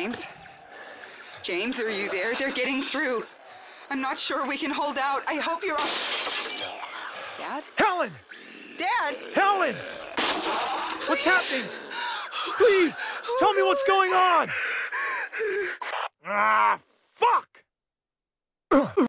James, James, are you there? They're getting through. I'm not sure we can hold out. I hope you're all... Dad? Helen! Dad! Helen! What's happening? Please, tell me what's going on! Ah, fuck!